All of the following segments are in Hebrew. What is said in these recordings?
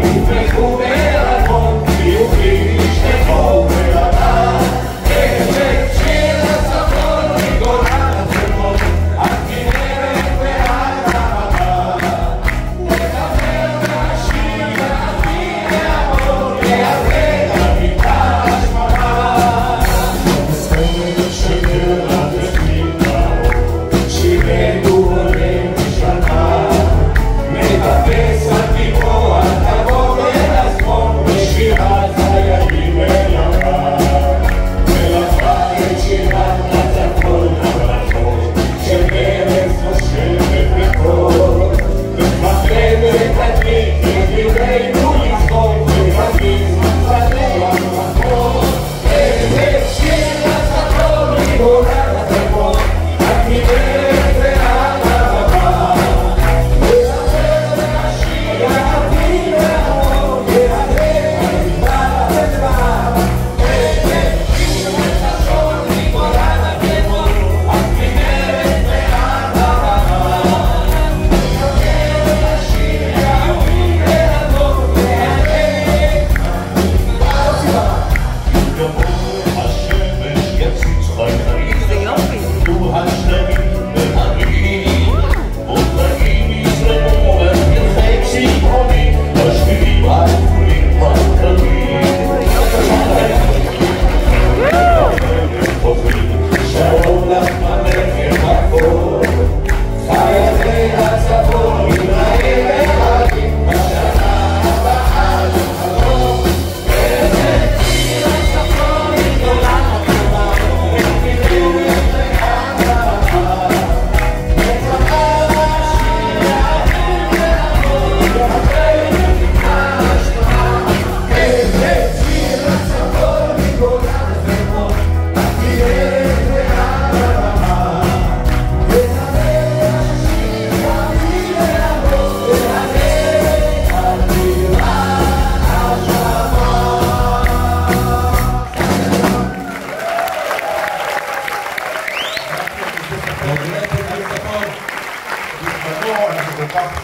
Move it, move it.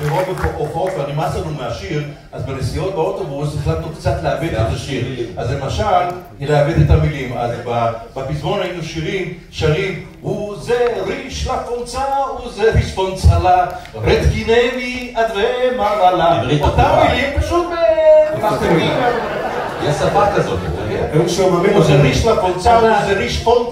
מרוב הופעות כבר נמאס לנו מהשיר, אז בנסיעות באוטובוס החלטנו קצת לעבד את השיר. אז למשל, לעבד את המילים. אז בפזמון היינו שירים, שרים, וזה ריש לפונצה, וזה ריש פונצלה, רטקינבי עד ומרלה. אותם מילים פשוט ב... יש שפה כזאת. וזה ריש לפונצה, וזה ריש פונצה.